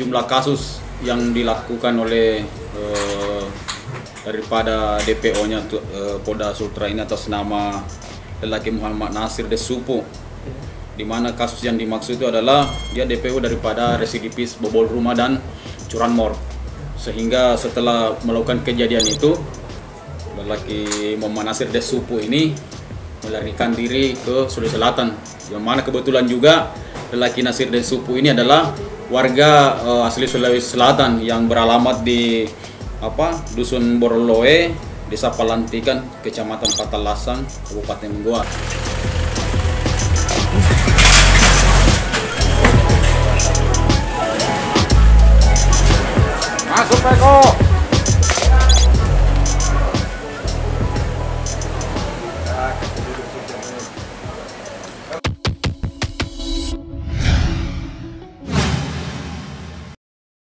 sejumlah kasus yang dilakukan oleh eh, daripada DPO-nya eh, Polda Sultra ini atas nama lelaki Muhammad Nasir Desupo. Di mana kasus yang dimaksud itu adalah dia DPO daripada residipis bobol rumah dan curanmor sehingga setelah melakukan kejadian itu lelaki Muhammad Nasir Desupo ini melarikan diri ke Sulawesi Selatan. Yang mana kebetulan juga lelaki Nasir Desupo ini adalah warga eh, asli Sulawesi Selatan yang beralamat di apa dusun Boroloe desa Palantikan kecamatan Patalasang Kabupaten Goa